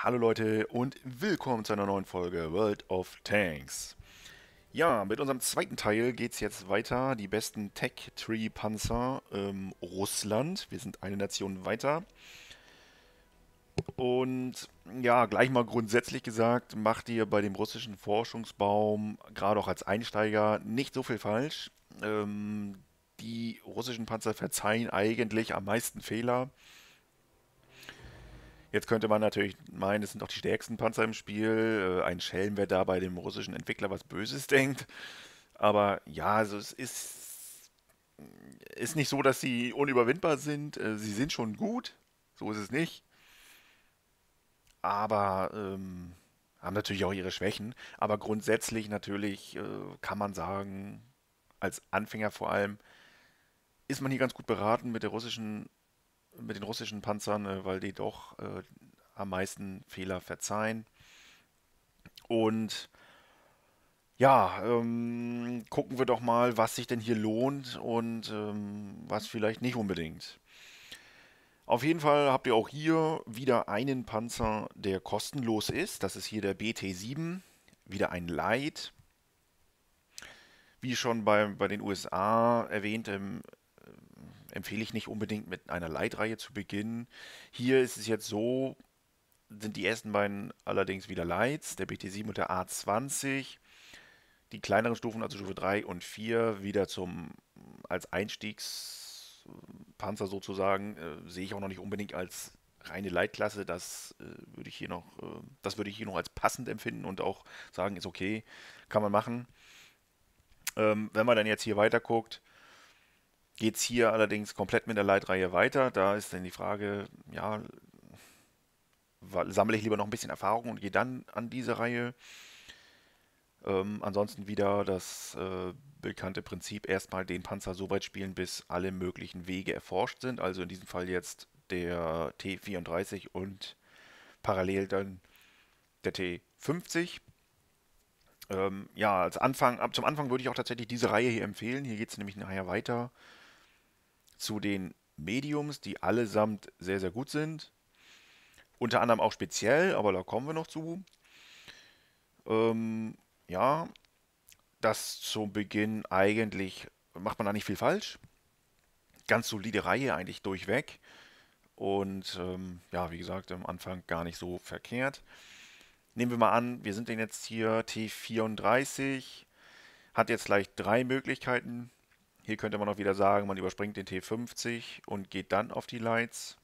Hallo Leute und willkommen zu einer neuen Folge World of Tanks. Ja, mit unserem zweiten Teil geht es jetzt weiter. Die besten Tech-Tree-Panzer ähm, Russland. Wir sind eine Nation weiter. Und ja, gleich mal grundsätzlich gesagt, macht ihr bei dem russischen Forschungsbaum, gerade auch als Einsteiger, nicht so viel falsch. Ähm, die russischen Panzer verzeihen eigentlich am meisten Fehler. Jetzt könnte man natürlich meinen, es sind doch die stärksten Panzer im Spiel. Äh, ein Schelm, wer da bei dem russischen Entwickler was Böses denkt. Aber ja, also es ist, ist nicht so, dass sie unüberwindbar sind. Äh, sie sind schon gut, so ist es nicht. Aber ähm, haben natürlich auch ihre Schwächen. Aber grundsätzlich natürlich äh, kann man sagen, als Anfänger vor allem, ist man hier ganz gut beraten mit der russischen mit den russischen Panzern, äh, weil die doch äh, am meisten Fehler verzeihen. Und ja, ähm, gucken wir doch mal, was sich denn hier lohnt und ähm, was vielleicht nicht unbedingt. Auf jeden Fall habt ihr auch hier wieder einen Panzer, der kostenlos ist. Das ist hier der BT7, wieder ein Light. Wie schon bei, bei den USA erwähnt, ähm, empfehle ich nicht unbedingt mit einer Leitreihe zu beginnen. Hier ist es jetzt so, sind die ersten beiden allerdings wieder Lights, der BT7 und der A20. Die kleineren Stufen, also Stufe 3 und 4, wieder zum als Einstiegspanzer sozusagen, äh, sehe ich auch noch nicht unbedingt als reine Leitklasse. Das äh, würde ich hier noch, äh, das würde ich hier noch als passend empfinden und auch sagen, ist okay, kann man machen. Ähm, wenn man dann jetzt hier weiter guckt, geht es hier allerdings komplett mit der Leitreihe weiter. Da ist dann die Frage, ja, sammle ich lieber noch ein bisschen Erfahrung und gehe dann an diese Reihe. Ähm, ansonsten wieder das äh, bekannte Prinzip, erstmal den Panzer so weit spielen, bis alle möglichen Wege erforscht sind. Also in diesem Fall jetzt der T34 und parallel dann der T50. Ähm, ja, als Anfang, ab zum Anfang würde ich auch tatsächlich diese Reihe hier empfehlen. Hier geht es nämlich nachher weiter zu den Mediums, die allesamt sehr, sehr gut sind. Unter anderem auch speziell, aber da kommen wir noch zu. Ähm, ja, das zu Beginn eigentlich macht man da nicht viel falsch. Ganz solide Reihe eigentlich durchweg. Und ähm, ja, wie gesagt, am Anfang gar nicht so verkehrt. Nehmen wir mal an, wir sind denn jetzt hier T34, hat jetzt gleich drei Möglichkeiten, hier könnte man auch wieder sagen, man überspringt den T50 und geht dann auf die Lights.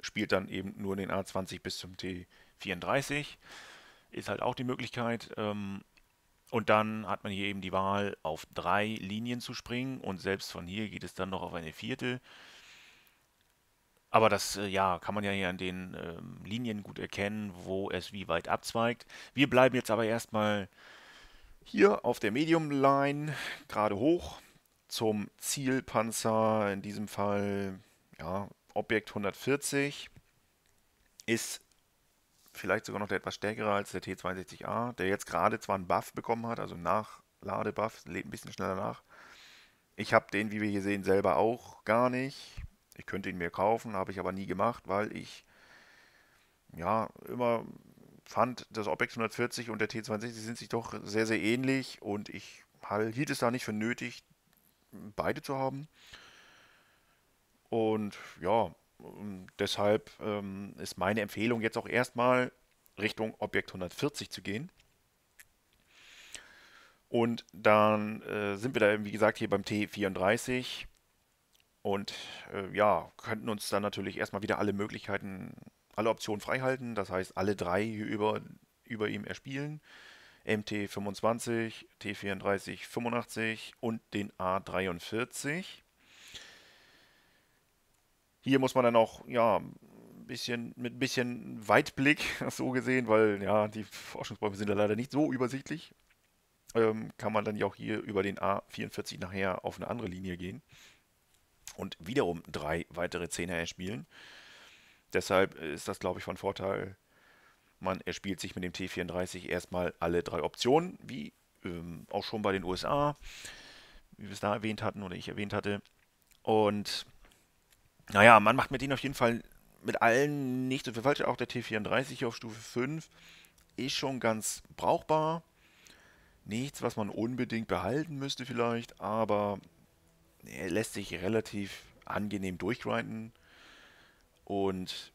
Spielt dann eben nur den A20 bis zum T34. Ist halt auch die Möglichkeit. Ähm, und dann hat man hier eben die Wahl, auf drei Linien zu springen. Und selbst von hier geht es dann noch auf eine vierte. Aber das äh, ja, kann man ja hier an den ähm, Linien gut erkennen, wo es wie weit abzweigt. Wir bleiben jetzt aber erstmal hier auf der Medium Line gerade hoch zum Zielpanzer, in diesem Fall ja, Objekt 140, ist vielleicht sogar noch der etwas stärkere als der T62A, der jetzt gerade zwar einen Buff bekommen hat, also Nachladebuff, lädt ein bisschen schneller nach. Ich habe den, wie wir hier sehen, selber auch gar nicht. Ich könnte ihn mir kaufen, habe ich aber nie gemacht, weil ich ja immer fand, das Objekt 140 und der T62 sind sich doch sehr, sehr ähnlich und ich hielt es da nicht für nötig, beide zu haben. Und ja, deshalb ähm, ist meine Empfehlung jetzt auch erstmal Richtung Objekt 140 zu gehen. Und dann äh, sind wir da, wie gesagt, hier beim T34 und äh, ja, könnten uns dann natürlich erstmal wieder alle Möglichkeiten alle Optionen freihalten, das heißt alle drei über, über ihm erspielen. MT25, T34 85 und den A43. Hier muss man dann auch ja, bisschen, mit ein bisschen Weitblick so gesehen, weil ja, die Forschungsbäume sind ja leider nicht so übersichtlich, ähm, kann man dann ja auch hier über den A44 nachher auf eine andere Linie gehen und wiederum drei weitere Zehner erspielen. Deshalb ist das, glaube ich, von Vorteil. Man erspielt sich mit dem T34 erstmal alle drei Optionen, wie ähm, auch schon bei den USA, wie wir es da erwähnt hatten oder ich erwähnt hatte. Und naja, man macht mit denen auf jeden Fall mit allen nicht so viel falsch. Auch der T34 auf Stufe 5 ist schon ganz brauchbar. Nichts, was man unbedingt behalten müsste vielleicht, aber er lässt sich relativ angenehm durchgrinden. Und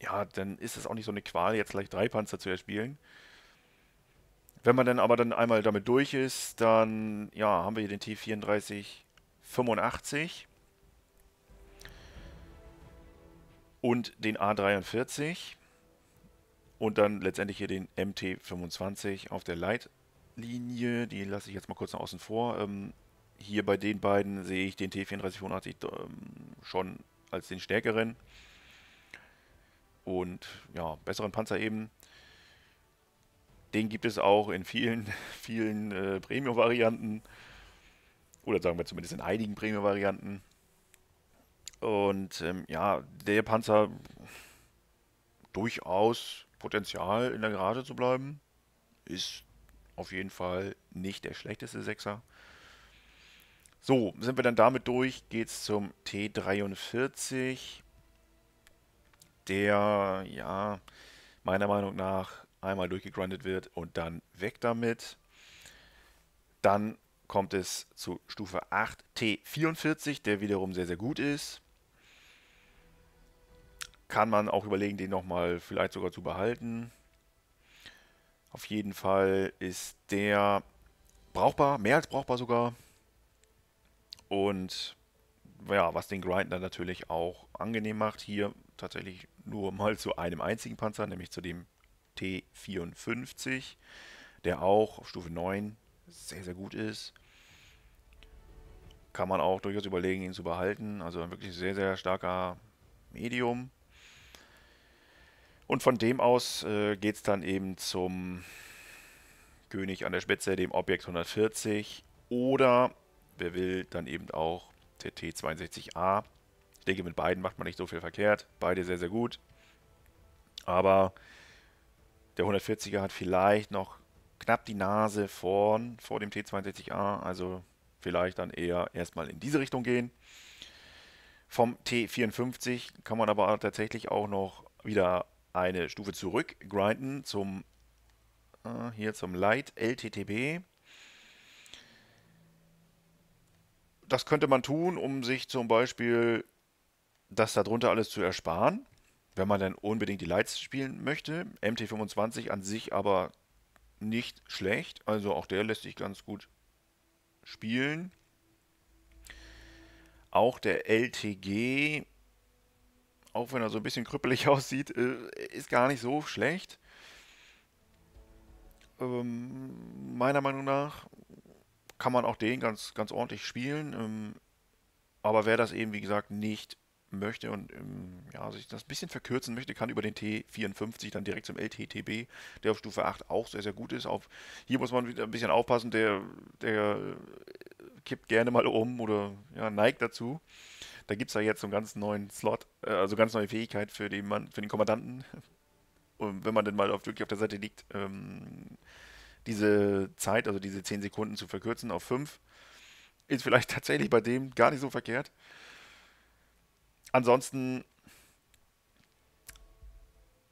ja, dann ist es auch nicht so eine Qual, jetzt gleich drei Panzer zu erspielen. Wenn man dann aber dann einmal damit durch ist, dann ja, haben wir hier den T34 85 und den A43 und dann letztendlich hier den MT25 auf der Light Linie, die lasse ich jetzt mal kurz noch außen vor. Ähm, hier bei den beiden sehe ich den T3485 ähm, schon als den stärkeren und ja, besseren Panzer eben. Den gibt es auch in vielen, vielen äh, Premium-Varianten. Oder sagen wir zumindest in einigen Premium-Varianten. Und ähm, ja, der Panzer durchaus Potenzial in der Garage zu bleiben. Ist auf jeden Fall nicht der schlechteste Sechser. So, sind wir dann damit durch, geht es zum T43, der, ja, meiner Meinung nach einmal durchgegrindet wird und dann weg damit. Dann kommt es zu Stufe 8 T44, der wiederum sehr, sehr gut ist. Kann man auch überlegen, den nochmal vielleicht sogar zu behalten. Auf jeden Fall ist der brauchbar, mehr als brauchbar sogar. Und ja, was den Grind dann natürlich auch angenehm macht, hier tatsächlich nur mal zu einem einzigen Panzer, nämlich zu dem T54, der auch auf Stufe 9 sehr, sehr gut ist. Kann man auch durchaus überlegen, ihn zu behalten. Also ein wirklich sehr, sehr starker Medium. Und von dem aus äh, geht es dann eben zum König an der Spitze, dem Objekt 140. Oder, wer will, dann eben auch der T62A. Denke, mit beiden macht man nicht so viel verkehrt. Beide sehr, sehr gut. Aber der 140er hat vielleicht noch knapp die Nase vorn vor dem T62A. Also vielleicht dann eher erstmal in diese Richtung gehen. Vom T54 kann man aber tatsächlich auch noch wieder eine Stufe zurück grinden zum äh, hier zum Light LTTB. Das könnte man tun, um sich zum Beispiel das darunter alles zu ersparen, wenn man dann unbedingt die Lights spielen möchte. MT25 an sich aber nicht schlecht, also auch der lässt sich ganz gut spielen. Auch der LTG auch wenn er so ein bisschen krüppelig aussieht, äh, ist gar nicht so schlecht. Ähm, meiner Meinung nach kann man auch den ganz, ganz ordentlich spielen. Ähm, aber wer das eben, wie gesagt, nicht möchte und ähm, ja, sich das ein bisschen verkürzen möchte, kann über den T54 dann direkt zum LTTB, der auf Stufe 8 auch sehr, sehr gut ist. Auf, hier muss man wieder ein bisschen aufpassen, der, der kippt gerne mal um oder ja, neigt dazu. Da gibt es ja jetzt so einen ganz neuen Slot, äh, also ganz neue Fähigkeit für den, Mann, für den Kommandanten. Und wenn man dann mal auf, wirklich auf der Seite liegt, ähm, diese Zeit, also diese 10 Sekunden zu verkürzen auf 5, ist vielleicht tatsächlich bei dem gar nicht so verkehrt. Ansonsten,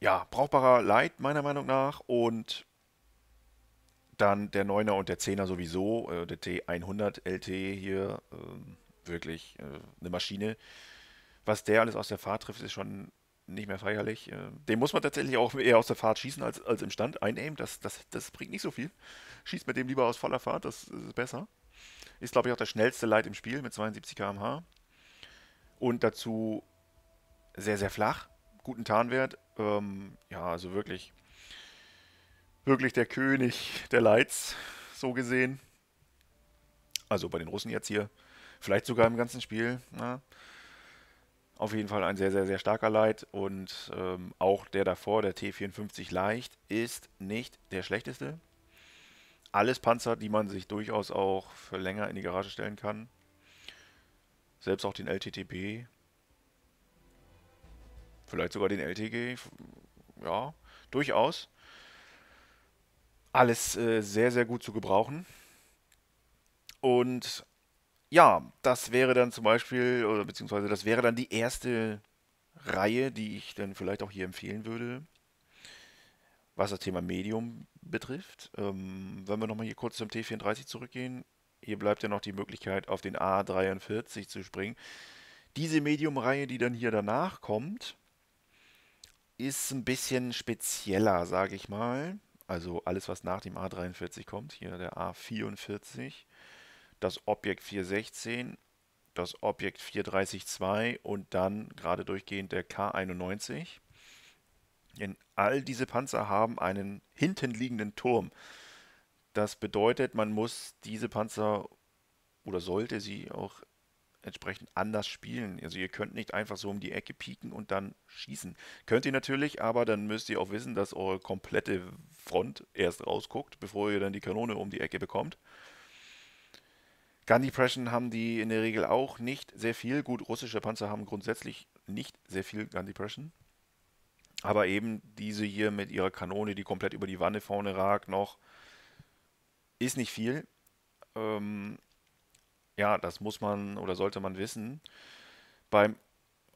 ja, brauchbarer Light meiner Meinung nach und dann der 9er und der 10er sowieso, äh, der T100 LT hier, ähm, wirklich äh, eine Maschine. Was der alles aus der Fahrt trifft, ist schon nicht mehr feierlich. Äh, den muss man tatsächlich auch eher aus der Fahrt schießen als, als im Stand einnehmen. Das, das, das bringt nicht so viel. Schießt mit dem lieber aus voller Fahrt, das ist besser. Ist, glaube ich, auch der schnellste Light im Spiel mit 72 km/h. Und dazu sehr, sehr flach. Guten Tarnwert. Ähm, ja, also wirklich, wirklich der König der Lights, so gesehen. Also bei den Russen jetzt hier. Vielleicht sogar im ganzen Spiel. Ja. Auf jeden Fall ein sehr, sehr, sehr starker Light. Und ähm, auch der davor, der T54 Leicht, ist nicht der schlechteste. Alles Panzer, die man sich durchaus auch für länger in die Garage stellen kann. Selbst auch den LTTB. Vielleicht sogar den LTG. Ja, durchaus. Alles äh, sehr, sehr gut zu gebrauchen. Und ja, das wäre dann zum Beispiel, oder beziehungsweise das wäre dann die erste Reihe, die ich dann vielleicht auch hier empfehlen würde, was das Thema Medium betrifft. Ähm, wenn wir nochmal hier kurz zum T34 zurückgehen, hier bleibt ja noch die Möglichkeit, auf den A43 zu springen. Diese Medium-Reihe, die dann hier danach kommt, ist ein bisschen spezieller, sage ich mal. Also alles, was nach dem A43 kommt. Hier der A44, das Objekt 416, das Objekt 430-2 und dann gerade durchgehend der K91. Denn all diese Panzer haben einen hintenliegenden Turm. Das bedeutet, man muss diese Panzer oder sollte sie auch entsprechend anders spielen. Also ihr könnt nicht einfach so um die Ecke pieken und dann schießen. Könnt ihr natürlich, aber dann müsst ihr auch wissen, dass eure komplette Front erst rausguckt, bevor ihr dann die Kanone um die Ecke bekommt. Gun Depression haben die in der Regel auch nicht sehr viel. Gut, russische Panzer haben grundsätzlich nicht sehr viel Gun Depression. Aber eben diese hier mit ihrer Kanone, die komplett über die Wanne vorne ragt, noch, ist nicht viel. Ähm, ja, das muss man oder sollte man wissen. Beim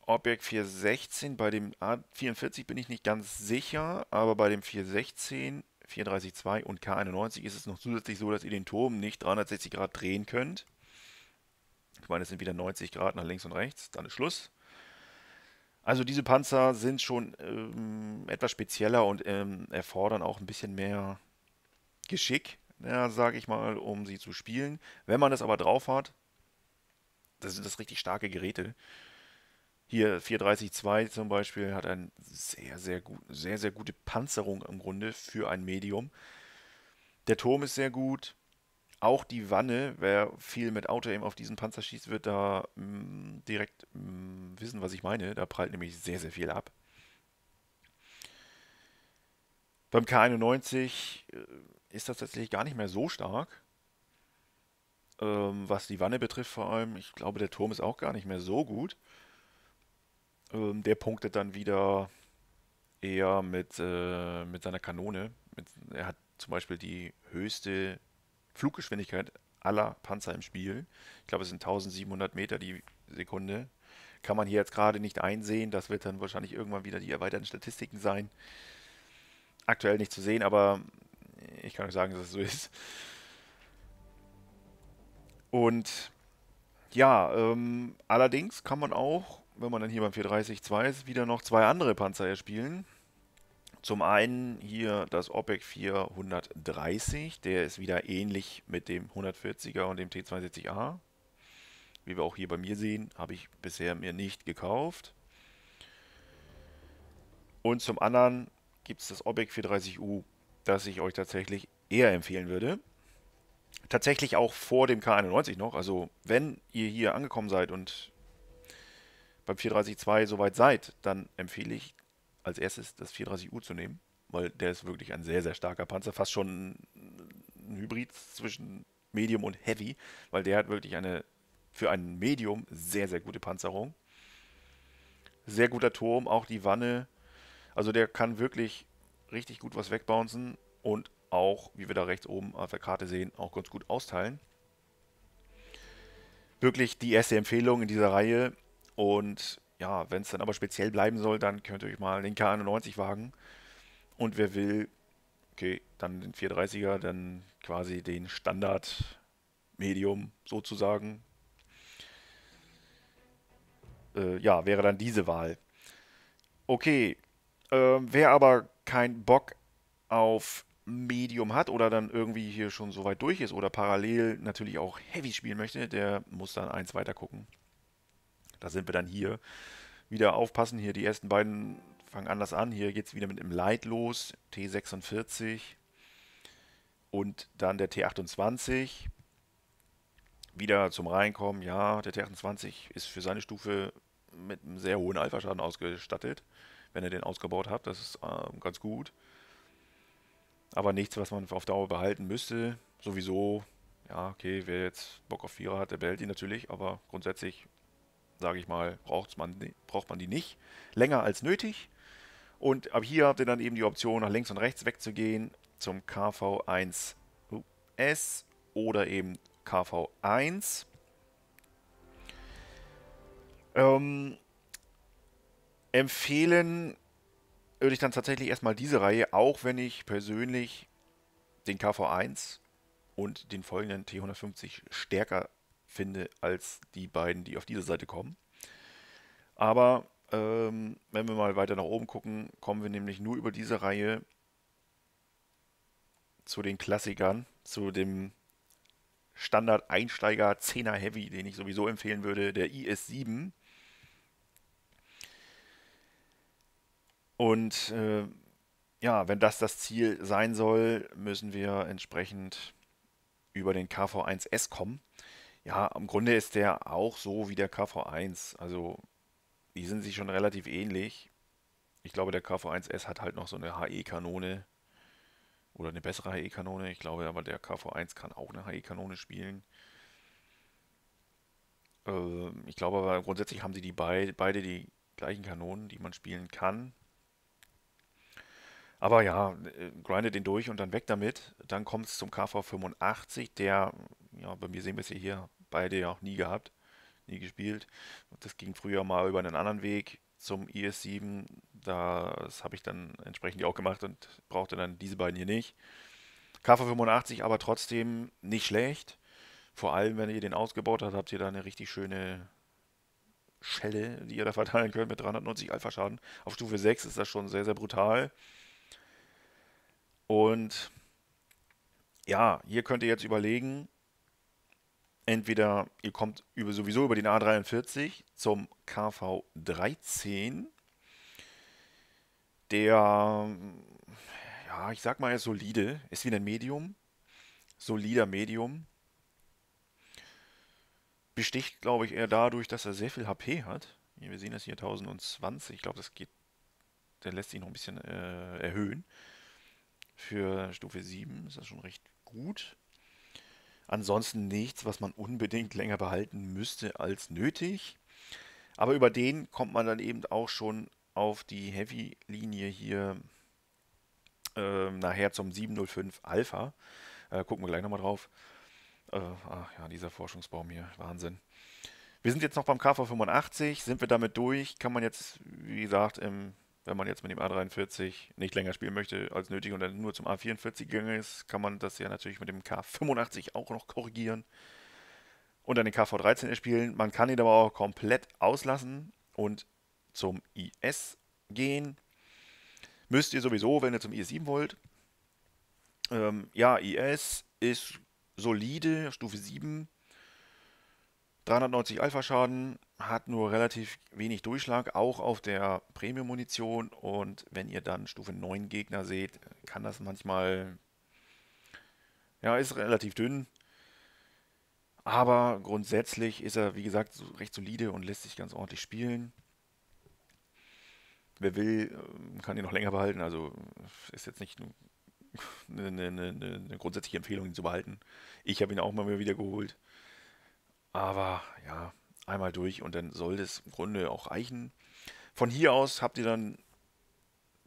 Objekt 416, bei dem A44 bin ich nicht ganz sicher, aber bei dem 416, 432 und K91 ist es noch zusätzlich so, dass ihr den Turm nicht 360 Grad drehen könnt. Ich meine, es sind wieder 90 Grad nach links und rechts, dann ist Schluss. Also diese Panzer sind schon ähm, etwas spezieller und ähm, erfordern auch ein bisschen mehr Geschick ja, sage ich mal, um sie zu spielen. Wenn man das aber drauf hat, das sind das richtig starke Geräte. Hier 430-2 zum Beispiel hat eine sehr, sehr, gut, sehr, sehr gute Panzerung im Grunde für ein Medium. Der Turm ist sehr gut. Auch die Wanne, wer viel mit Auto-Aim auf diesen Panzer schießt, wird da mh, mm, direkt mh, mm, wissen, was ich meine. Da prallt nämlich sehr, sehr viel ab. Beim K91 ist das tatsächlich gar nicht mehr so stark. Ähm, was die Wanne betrifft vor allem. Ich glaube, der Turm ist auch gar nicht mehr so gut. Ähm, der punktet dann wieder eher mit, äh, mit seiner Kanone. Mit, er hat zum Beispiel die höchste Fluggeschwindigkeit aller Panzer im Spiel. Ich glaube, es sind 1700 Meter die Sekunde. Kann man hier jetzt gerade nicht einsehen. Das wird dann wahrscheinlich irgendwann wieder die erweiterten Statistiken sein. Aktuell nicht zu sehen, aber ich kann euch sagen, dass es so ist. Und ja, ähm, allerdings kann man auch, wenn man dann hier beim 430-2 ist, wieder noch zwei andere Panzer erspielen. Zum einen hier das OPEC 430, der ist wieder ähnlich mit dem 140er und dem T62A. Wie wir auch hier bei mir sehen, habe ich bisher mir nicht gekauft. Und zum anderen gibt es das OPEC 430U das ich euch tatsächlich eher empfehlen würde. Tatsächlich auch vor dem K91 noch. Also wenn ihr hier angekommen seid und beim 432 soweit seid, dann empfehle ich als erstes das 430U zu nehmen, weil der ist wirklich ein sehr, sehr starker Panzer. Fast schon ein Hybrid zwischen Medium und Heavy, weil der hat wirklich eine für ein Medium sehr, sehr gute Panzerung. Sehr guter Turm, auch die Wanne. Also der kann wirklich richtig gut was wegbouncen und auch, wie wir da rechts oben auf der Karte sehen, auch ganz gut austeilen. Wirklich die erste Empfehlung in dieser Reihe. Und ja, wenn es dann aber speziell bleiben soll, dann könnt ihr euch mal den K91 wagen. Und wer will, okay, dann den 430er, dann quasi den Standard Medium sozusagen. Äh, ja, wäre dann diese Wahl. Okay, äh, wer aber keinen Bock auf Medium hat oder dann irgendwie hier schon so weit durch ist oder parallel natürlich auch Heavy spielen möchte, der muss dann eins weiter gucken. Da sind wir dann hier. Wieder aufpassen, hier die ersten beiden fangen anders an. Hier geht es wieder mit dem Light los, T46 und dann der T28. Wieder zum Reinkommen, ja, der T28 ist für seine Stufe mit einem sehr hohen Alpha-Schaden ausgestattet wenn ihr den ausgebaut habt. Das ist äh, ganz gut. Aber nichts, was man auf Dauer behalten müsste. Sowieso, ja, okay, wer jetzt Bock auf Vierer hat, der behält die natürlich, aber grundsätzlich, sage ich mal, braucht man, braucht man die nicht länger als nötig. Und ab hier habt ihr dann eben die Option, nach links und rechts wegzugehen zum KV1S oder eben KV1. Ähm, Empfehlen würde ich dann tatsächlich erstmal diese Reihe, auch wenn ich persönlich den KV1 und den folgenden T150 stärker finde als die beiden, die auf diese Seite kommen. Aber ähm, wenn wir mal weiter nach oben gucken, kommen wir nämlich nur über diese Reihe zu den Klassikern, zu dem Standard-Einsteiger 10er Heavy, den ich sowieso empfehlen würde, der IS7. Und äh, ja, wenn das das Ziel sein soll, müssen wir entsprechend über den KV1S kommen. Ja, im Grunde ist der auch so wie der KV1. Also die sind sich schon relativ ähnlich. Ich glaube, der KV1S hat halt noch so eine HE-Kanone oder eine bessere HE-Kanone. Ich glaube aber, der KV1 kann auch eine HE-Kanone spielen. Äh, ich glaube aber grundsätzlich haben sie die beid, beide die gleichen Kanonen, die man spielen kann. Aber ja, äh, grinde den durch und dann weg damit. Dann kommt es zum KV85, der, ja, bei mir sehen wir es hier, beide ja auch nie gehabt, nie gespielt. Das ging früher mal über einen anderen Weg zum IS7. Das habe ich dann entsprechend auch gemacht und brauchte dann diese beiden hier nicht. KV85 aber trotzdem nicht schlecht. Vor allem, wenn ihr den ausgebaut habt, habt ihr da eine richtig schöne Schelle, die ihr da verteilen könnt mit 390 Alpha-Schaden. Auf Stufe 6 ist das schon sehr, sehr brutal. Und ja, hier könnt ihr jetzt überlegen, entweder ihr kommt über, sowieso über den A43 zum KV13, der, ja, ich sag mal, ist solide, ist wie ein Medium, solider Medium. Besticht, glaube ich, eher dadurch, dass er sehr viel HP hat. Wir sehen das hier 1020, ich glaube, das geht, der lässt sich noch ein bisschen äh, erhöhen. Für Stufe 7 ist das schon recht gut. Ansonsten nichts, was man unbedingt länger behalten müsste als nötig. Aber über den kommt man dann eben auch schon auf die Heavy-Linie hier äh, nachher zum 705 Alpha. Äh, gucken wir gleich nochmal drauf. Äh, ach ja, dieser Forschungsbaum hier, Wahnsinn. Wir sind jetzt noch beim KV85, sind wir damit durch, kann man jetzt, wie gesagt, im wenn man jetzt mit dem A43 nicht länger spielen möchte als nötig und dann nur zum A44 gegangen ist, kann man das ja natürlich mit dem K85 auch noch korrigieren und dann den KV13 erspielen. Man kann ihn aber auch komplett auslassen und zum IS gehen. Müsst ihr sowieso, wenn ihr zum IS7 wollt. Ähm, ja, IS ist solide, Stufe 7. 390 Alpha-Schaden, hat nur relativ wenig Durchschlag, auch auf der Premium-Munition. Und wenn ihr dann Stufe 9 Gegner seht, kann das manchmal, ja, ist relativ dünn. Aber grundsätzlich ist er, wie gesagt, recht solide und lässt sich ganz ordentlich spielen. Wer will, ähm, kann ihn noch länger behalten. Also ist jetzt nicht eine, eine, eine, eine grundsätzliche Empfehlung, ihn zu behalten. Ich habe ihn auch mal wieder geholt. Aber ja, einmal durch und dann soll das im Grunde auch reichen. Von hier aus habt ihr dann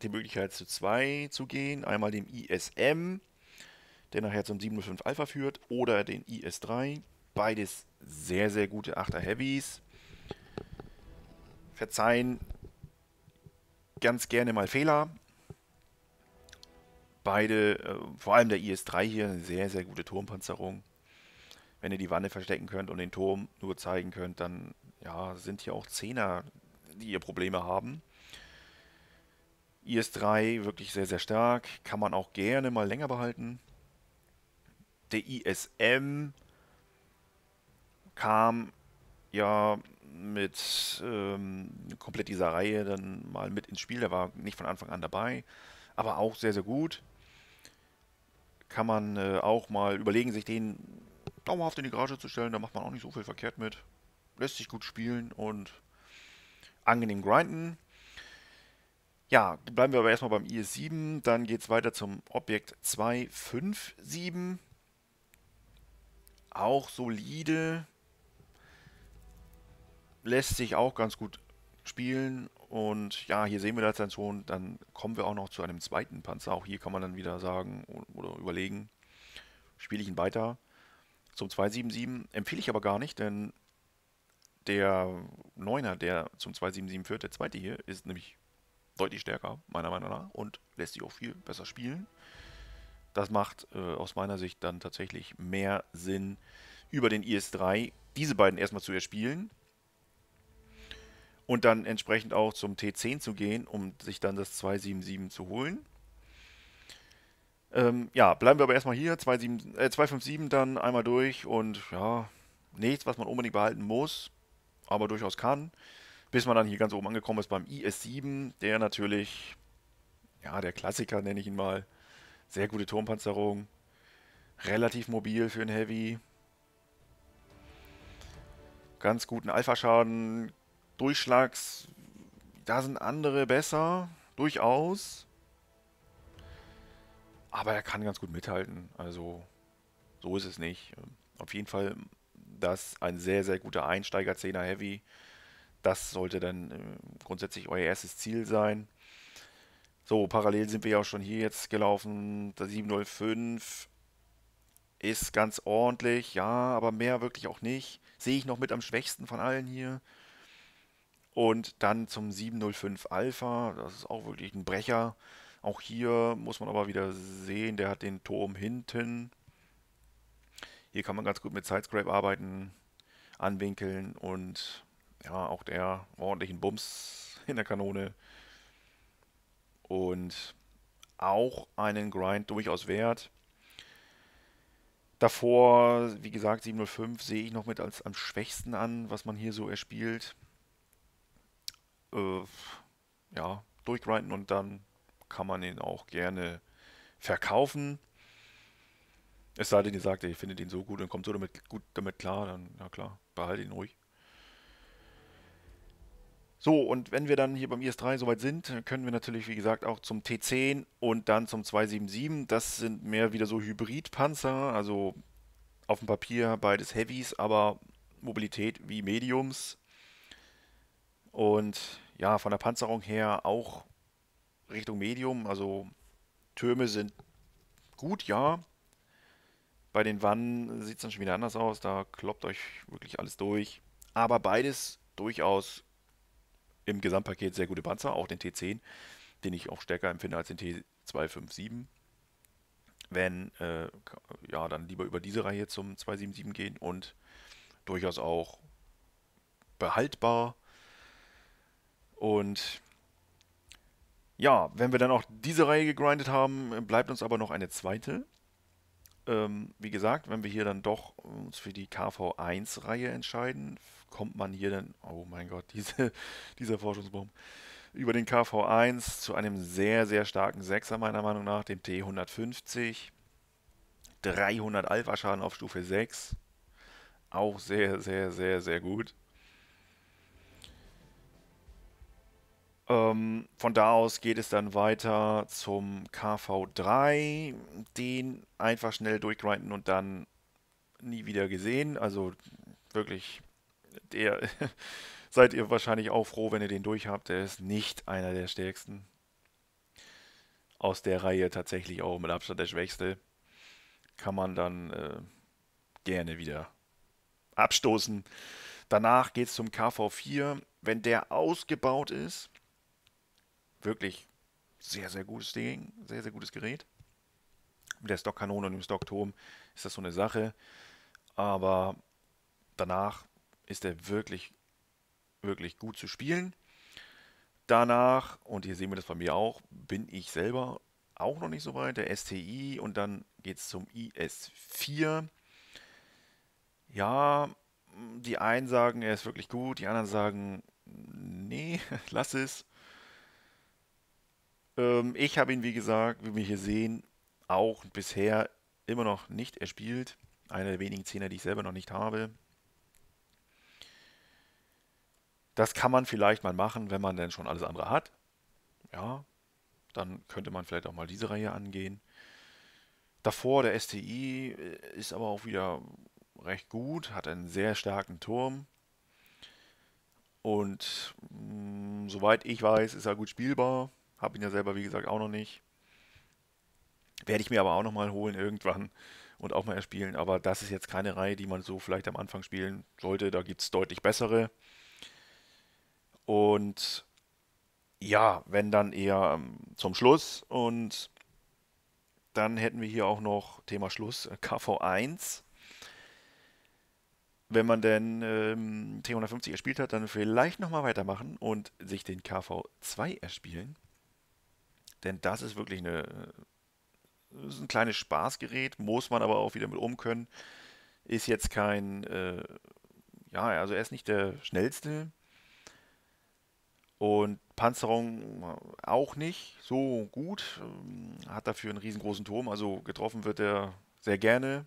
die Möglichkeit zu zwei zu gehen. Einmal dem ISM, der nachher zum 705 Alpha führt, oder den IS3. Beides sehr, sehr gute 8er Heavies. Verzeihen ganz gerne mal Fehler. Beide, äh, vor allem der IS3 hier, eine sehr, sehr gute Turmpanzerung wenn ihr die Wanne verstecken könnt und den Turm nur zeigen könnt, dann ja, sind hier auch Zehner, die ihr Probleme haben. IS-3 wirklich sehr, sehr stark. Kann man auch gerne mal länger behalten. Der ISM kam ja mit ähm, komplett dieser Reihe dann mal mit ins Spiel. Der war nicht von Anfang an dabei, aber auch sehr, sehr gut. Kann man äh, auch mal überlegen, sich den dauerhaft in die Garage zu stellen, da macht man auch nicht so viel verkehrt mit. Lässt sich gut spielen und angenehm grinden. Ja, bleiben wir aber erstmal beim IS-7. Dann geht es weiter zum Objekt 257. Auch solide. Lässt sich auch ganz gut spielen. Und ja, hier sehen wir das dann schon. Dann kommen wir auch noch zu einem zweiten Panzer. Auch hier kann man dann wieder sagen oder überlegen, spiele ich ihn weiter zum 277 empfehle ich aber gar nicht, denn der 9er, der zum 277 führt, der zweite hier, ist nämlich deutlich stärker, meiner Meinung nach, und lässt sich auch viel besser spielen. Das macht äh, aus meiner Sicht dann tatsächlich mehr Sinn, über den IS-3 diese beiden erstmal zu erspielen und dann entsprechend auch zum T10 zu gehen, um sich dann das 277 zu holen. Ähm, ja, bleiben wir aber erstmal hier, 27, äh, 257 dann einmal durch und ja, nichts, was man unbedingt behalten muss, aber durchaus kann, bis man dann hier ganz oben angekommen ist beim IS-7, der natürlich, ja, der Klassiker nenne ich ihn mal, sehr gute Turmpanzerung, relativ mobil für ein Heavy, ganz guten Alpha-Schaden, Durchschlags, da sind andere besser, durchaus. Aber er kann ganz gut mithalten, also so ist es nicht. Auf jeden Fall das ein sehr, sehr guter Einsteiger 10er Heavy. Das sollte dann äh, grundsätzlich euer erstes Ziel sein. So, parallel sind wir ja auch schon hier jetzt gelaufen. Der 705 ist ganz ordentlich, ja, aber mehr wirklich auch nicht. Sehe ich noch mit am schwächsten von allen hier. Und dann zum 705 Alpha, das ist auch wirklich ein Brecher. Auch hier muss man aber wieder sehen, der hat den Turm hinten. Hier kann man ganz gut mit Sidescrape arbeiten, anwinkeln und ja, auch der ordentlichen Bums in der Kanone. Und auch einen Grind durchaus wert. Davor, wie gesagt, 705 sehe ich noch mit als am schwächsten an, was man hier so erspielt. Äh, ja, durchgrinden und dann kann man ihn auch gerne verkaufen. Es sei denn, ihr sagt, ihr findet ihn so gut und kommt so damit gut damit klar, dann ja klar, behaltet ihn ruhig. So, und wenn wir dann hier beim IS-3 soweit sind, können wir natürlich, wie gesagt, auch zum T10 und dann zum 277. Das sind mehr wieder so Hybridpanzer, also auf dem Papier beides Heavies, aber Mobilität wie Mediums. Und ja, von der Panzerung her auch Richtung Medium, also Türme sind gut, ja. Bei den Wannen sieht es dann schon wieder anders aus, da kloppt euch wirklich alles durch. Aber beides durchaus im Gesamtpaket sehr gute Panzer, auch den T10, den ich auch stärker empfinde als den T257. Wenn, äh, ja, dann lieber über diese Reihe zum 277 gehen und durchaus auch behaltbar. Und ja, wenn wir dann auch diese Reihe gegrindet haben, bleibt uns aber noch eine zweite. Ähm, wie gesagt, wenn wir hier dann doch uns für die KV1-Reihe entscheiden, kommt man hier dann, oh mein Gott, diese, dieser Forschungsbaum, über den KV1 zu einem sehr, sehr starken Sechser meiner Meinung nach, dem T150. 300 Alpha-Schaden auf Stufe 6. Auch sehr, sehr, sehr, sehr gut. Ähm, von da aus geht es dann weiter zum KV3. Den einfach schnell durchgrinden und dann nie wieder gesehen. Also wirklich der seid ihr wahrscheinlich auch froh, wenn ihr den durch habt. Der ist nicht einer der stärksten. Aus der Reihe tatsächlich auch mit Abstand der schwächste. Kann man dann äh, gerne wieder abstoßen. Danach geht es zum KV4. Wenn der ausgebaut ist, wirklich sehr, sehr gutes Ding, sehr, sehr gutes Gerät. Mit der Stockkanone und dem Stockturm ist das so eine Sache. Aber danach ist er wirklich, wirklich gut zu spielen. Danach, und hier sehen wir das bei mir auch, bin ich selber auch noch nicht so weit, der STI und dann geht es zum IS4. Ja, die einen sagen, er ist wirklich gut, die anderen sagen, nee, lass es. Ähm, ich habe ihn, wie gesagt, wie wir hier sehen, auch bisher immer noch nicht erspielt. Einer der wenigen Zehner, die ich selber noch nicht habe. Das kann man vielleicht mal machen, wenn man denn schon alles andere hat. Ja, dann könnte man vielleicht auch mal diese Reihe angehen. Davor der STI äh, ist aber auch wieder recht gut, hat einen sehr starken Turm. Und mh, mm, soweit ich weiß, ist er gut spielbar. Habe ihn ja selber, wie gesagt, auch noch nicht. Werde ich mir aber auch nochmal holen irgendwann und auch mal erspielen. Aber das ist jetzt keine Reihe, die man so vielleicht am Anfang spielen sollte. Da gibt es deutlich bessere. Und ja, wenn dann eher ähm, zum Schluss. Und dann hätten wir hier auch noch Thema Schluss, äh, KV1. Wenn man denn ähm, T150 erspielt hat, dann vielleicht nochmal weitermachen und sich den KV2 erspielen. Denn das ist wirklich eine, ist ein kleines Spaßgerät, muss man aber auch wieder mit um können. Ist jetzt kein, äh, ja, also er ist nicht der schnellste. Und Panzerung auch nicht so gut. Ähm, hat dafür einen riesengroßen Turm, also getroffen wird er sehr gerne.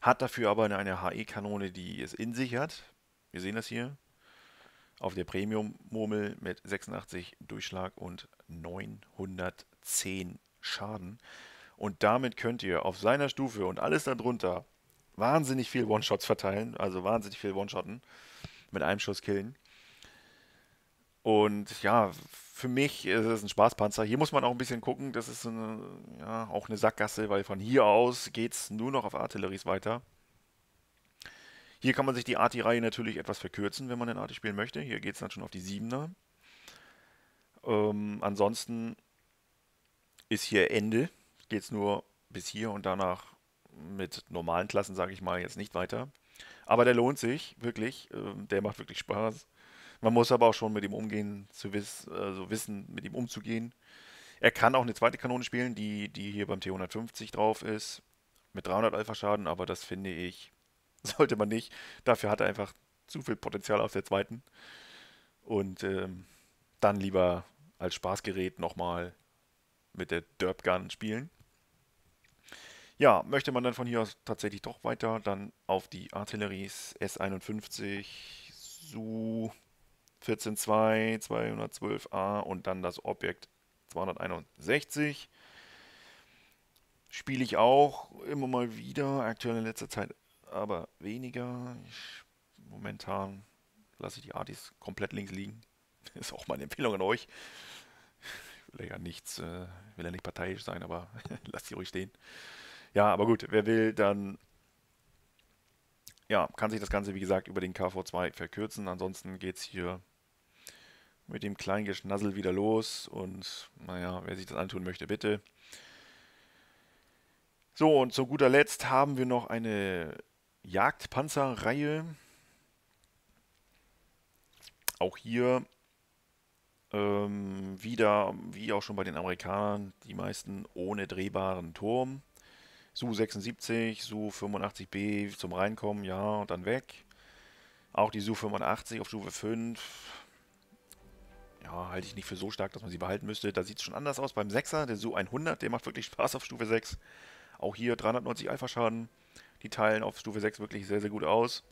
Hat dafür aber eine HE-Kanone, die es in sich hat. Wir sehen das hier. Auf der Premium-Murmel mit 86 Durchschlag und 910 Schaden. Und damit könnt ihr auf seiner Stufe und alles darunter wahnsinnig viel One-Shots verteilen, also wahnsinnig viel One-Shotten mit einem Schuss killen. Und ja, für mich ist es ein Spaßpanzer. Hier muss man auch ein bisschen gucken, das ist eine, ja, auch eine Sackgasse, weil von hier aus geht es nur noch auf Artilleries weiter. Hier kann man sich die Arti-Reihe natürlich etwas verkürzen, wenn man den Arti spielen möchte. Hier geht es dann schon auf die 7er. Ähm, ansonsten ist hier Ende. Geht es nur bis hier und danach mit normalen Klassen, sage ich mal, jetzt nicht weiter. Aber der lohnt sich, wirklich. Ähm, der macht wirklich Spaß. Man muss aber auch schon mit ihm umgehen, zu wiss, also wissen, mit ihm umzugehen. Er kann auch eine zweite Kanone spielen, die, die hier beim T150 drauf ist, mit 300 Alpha-Schaden, aber das finde ich, sollte man nicht. Dafür hat er einfach zu viel Potenzial auf der zweiten. Und ähm, dann lieber als Spaßgerät nochmal mit der Derp Gun spielen. Ja, möchte man dann von hier aus tatsächlich doch weiter, dann auf die Artilleries S51, Su 14.2, 212a und dann das Objekt 261. Spiele ich auch immer mal wieder, aktuell in letzter Zeit aber weniger. Ich, momentan lasse ich die Artis komplett links liegen. Ist auch meine Empfehlung an euch. Ich will ja nichts, äh, will ja nicht parteiisch sein, aber lasst sie ruhig stehen. Ja, aber gut, wer will, dann ja, kann sich das Ganze, wie gesagt, über den KV2 verkürzen. Ansonsten geht es hier mit dem kleinen Geschnassel wieder los. Und naja, wer sich das antun möchte, bitte. So, und zu guter Letzt haben wir noch eine Jagdpanzerreihe. Auch hier ähm, wieder, wie auch schon bei den Amerikanern, die meisten ohne drehbaren Turm. Su 76, Su 85B zum Reinkommen, ja, und dann weg. Auch die Su 85 auf Stufe 5. Ja, halte ich nicht für so stark, dass man sie behalten müsste. Da sieht es schon anders aus beim 6er, der Su 100, der macht wirklich Spaß auf Stufe 6. Auch hier 390 Alpha-Schaden. Die teilen auf Stufe 6 wirklich sehr, sehr gut aus.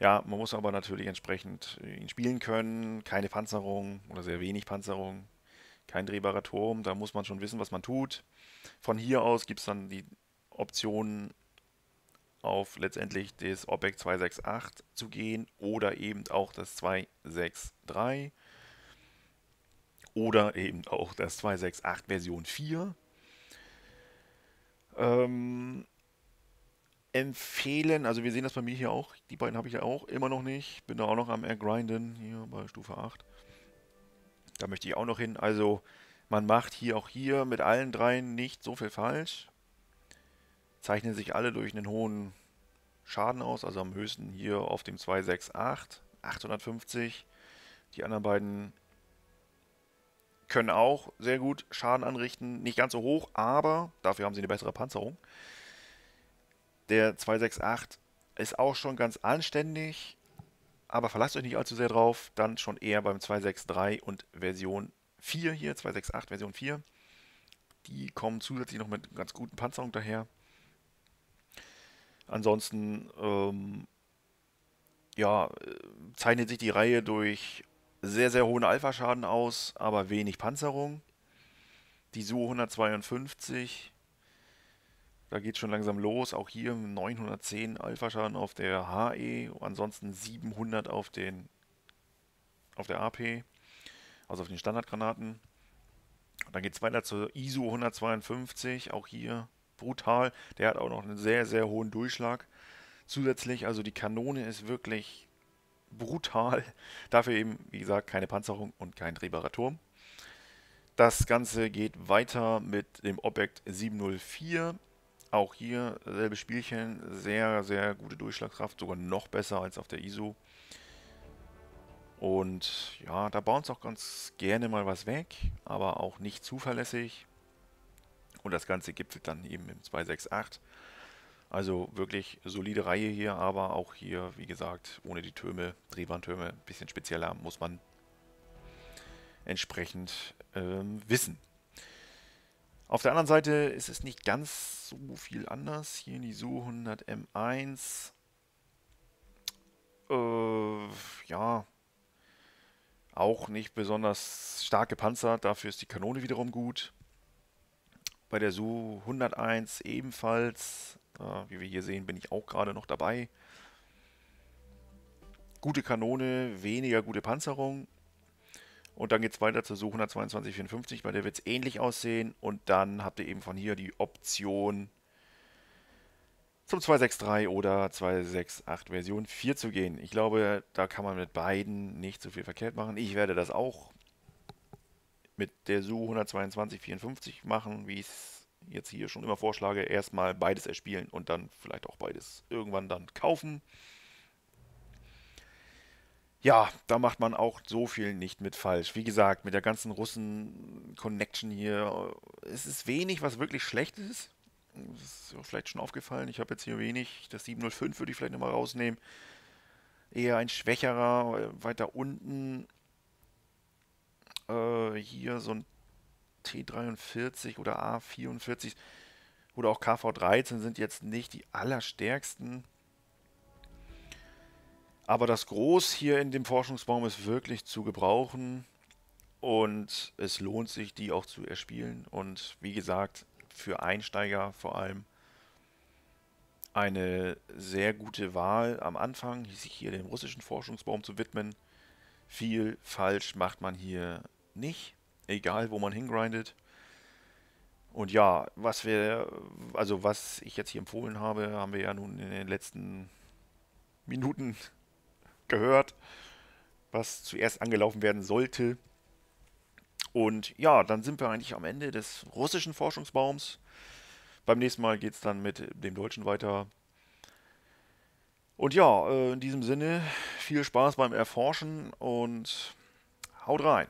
Ja, man muss aber natürlich entsprechend ihn spielen können. Keine Panzerung oder sehr wenig Panzerung. Kein drehbarer Turm. Da muss man schon wissen, was man tut. Von hier aus gibt es dann die Option auf letztendlich das Objekt 268 zu gehen oder eben auch das 263 oder eben auch das 268 Version 4. Ähm, empfehlen, also wir sehen das bei mir hier auch, die beiden habe ich ja auch immer noch nicht, bin da auch noch am Ergrinden, hier bei Stufe 8. Da möchte ich auch noch hin, also man macht hier auch hier mit allen dreien nicht so viel falsch. Zeichnen sich alle durch einen hohen Schaden aus, also am höchsten hier auf dem 268, 850. Die anderen beiden können auch sehr gut Schaden anrichten, nicht ganz so hoch, aber dafür haben sie eine bessere Panzerung. Der 268 ist auch schon ganz anständig, aber verlasst euch nicht allzu sehr drauf, dann schon eher beim 263 und Version 4 hier, 268 Version 4. Die kommen zusätzlich noch mit ganz guten Panzerung daher. Ansonsten, ähm, ja, zeichnet sich die Reihe durch sehr, sehr hohen Alpha-Schaden aus, aber wenig Panzerung. Die Su 152, da geht schon langsam los. Auch hier 910 Alpha-Schaden auf der HE, ansonsten 700 auf, den, auf der AP also auf den Standardgranaten. Dann geht es weiter zur ISO 152, auch hier brutal. Der hat auch noch einen sehr, sehr hohen Durchschlag. Zusätzlich, also die Kanone ist wirklich brutal. Dafür eben, wie gesagt, keine Panzerung und kein drehbarer Turm. Das Ganze geht weiter mit dem Objekt 704. Auch hier selbe Spielchen, sehr, sehr gute Durchschlagskraft, sogar noch besser als auf der ISO. Und ja, da bauen es auch ganz gerne mal was weg, aber auch nicht zuverlässig. Und das Ganze gipfelt dann eben im 268. Also wirklich solide Reihe hier, aber auch hier, wie gesagt, ohne die Türme, Drehbahntürme, ein bisschen spezieller muss man entsprechend ähm, wissen. Auf der anderen Seite ist es nicht ganz so viel anders. Hier in die Su 100 M1. Äh, ja, auch nicht besonders stark gepanzert, dafür ist die Kanone wiederum gut. Bei der Su 101 ebenfalls, äh, wie wir hier sehen, bin ich auch gerade noch dabei. Gute Kanone, weniger gute Panzerung. Und dann geht es weiter zur Su 12254, bei der wird es ähnlich aussehen. Und dann habt ihr eben von hier die Option zum 263 oder 268 Version 4 zu gehen. Ich glaube, da kann man mit beiden nicht so viel verkehrt machen. Ich werde das auch mit der SU 12254 machen, wie ich es jetzt hier schon immer vorschlage. Erstmal beides erspielen und dann vielleicht auch beides irgendwann dann kaufen. Ja, da macht man auch so viel nicht mit falsch. Wie gesagt, mit der ganzen Russen-Connection hier, äh, es ist wenig, was wirklich schlecht ist das ist vielleicht schon aufgefallen. Ich habe jetzt hier wenig. Das 705 würde ich vielleicht nochmal rausnehmen. Eher ein schwächerer. Äh, weiter unten. Äh, hier so ein T43 oder A44 oder auch KV13 sind jetzt nicht die allerstärksten. Aber das Groß hier in dem Forschungsbaum ist wirklich zu gebrauchen. Und es lohnt sich, die auch zu erspielen. Und wie gesagt, für Einsteiger vor allem eine sehr gute Wahl am Anfang, sich hier dem russischen Forschungsbaum zu widmen. Viel falsch macht man hier nicht, egal wo man hingrindet. Und ja, was wir, also was ich jetzt hier empfohlen habe, haben wir ja nun in den letzten Minuten gehört, was zuerst angelaufen werden sollte. Und ja, dann sind wir eigentlich am Ende des russischen Forschungsbaums. Beim nächsten Mal geht es dann mit dem deutschen weiter. Und ja, äh, in diesem Sinne viel Spaß beim Erforschen und haut rein.